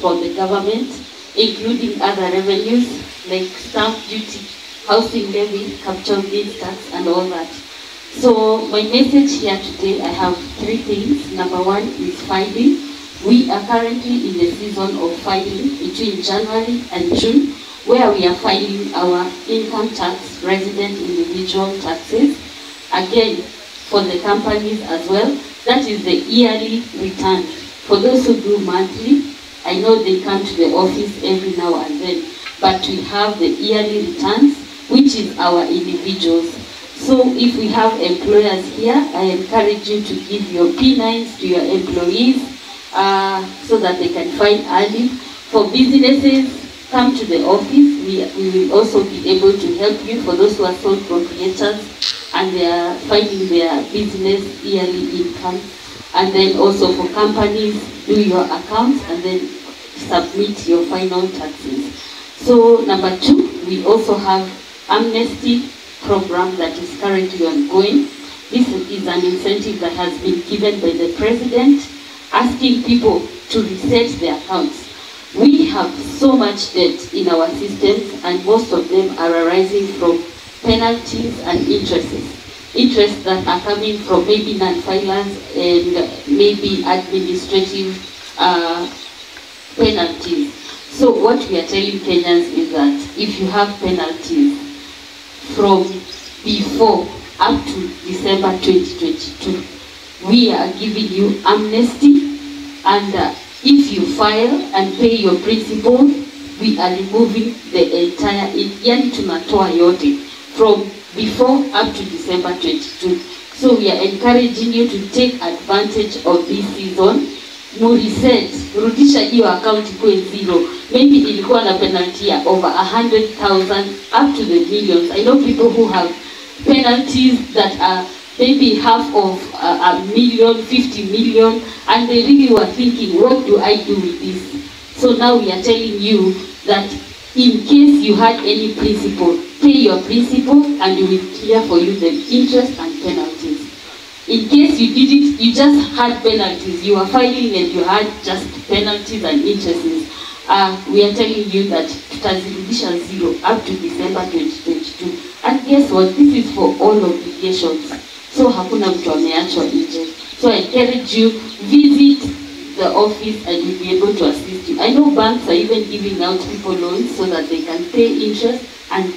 for the government, including other revenues like stamp duty, housing levy, capital gains tax, and all that. So my message here today, I have three things. Number one is filing. We are currently in the season of filing between January and June, where we are filing our income tax, resident individual taxes. Again, for the companies as well, that is the yearly return. For those who do monthly, I know they come to the office every now and then, but we have the yearly returns, which is our individuals. So if we have employers here, I encourage you to give your P9s to your employees uh, so that they can find early. For businesses, come to the office. We, we will also be able to help you for those who are sole proprietors and they are finding their business yearly income. And then also for companies, do your accounts and then submit your final taxes. So number two, we also have amnesty program that is currently ongoing. This is an incentive that has been given by the president, asking people to reset their accounts. We have so much debt in our systems, and most of them are arising from penalties and interests. Interests that are coming from maybe non-filers and maybe administrative uh, penalties. So what we are telling Kenyans is that if you have penalties, from before up to December 2022. We are giving you amnesty and uh, if you file and pay your principal, we are removing the entire, yani tunatoa yote from before up to December 22. So we are encouraging you to take advantage of this season. Mureset, rudisha hiyo account ikuwe zero. Maybe ilikuwa na penalty ya over a hundred thousand up to the millions. I know people who have penalties that are maybe half of a, a million, 50 million, and they really were thinking, what do I do with this? So now we are telling you that in case you had any principal, pay your principal and we will clear for you the interest and penalties. In case you did it, you just had penalties, you were filing and you had just penalties and interests. Uh, we are telling you that tutazirudisha zero up to December 2022. And guess what? This is for all obligations. So hakuna mtu ameachwa nje. So I encourage you, visit the office and we'll be able to assist you. I know banks are even giving out people loans so that they can pay interest and,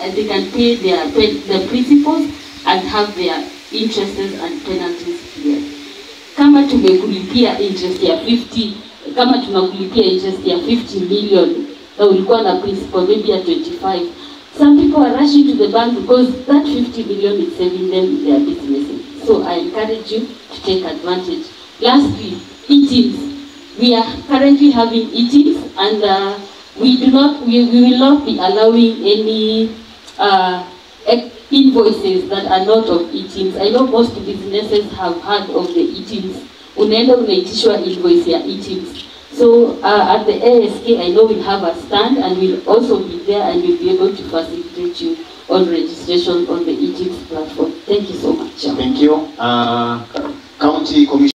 and they can pay their, their principals and have their interests and penalties cleared. Kama tumekulipia interest ya 50, kama tunakulipia interest ya 50 million na ulikuwa na principal maybe ya 25, some people are rushing to the bank because that 50 million is saving them their businesses. So I encourage you to take advantage. Lastly, eTIMS. We are currently having eTIMS and uh, we do not, we, we will not be allowing any uh, invoices that are not of eatings. I know most businesses have heard of the eatings. Unaenda unaitishwa invoice ya eatings. So uh, at the ASK, I know we have a stand and we'll also be there and we'll be able to facilitate you on registration on the eatings platform. Thank you so much. Thank you. Uh, County Commission.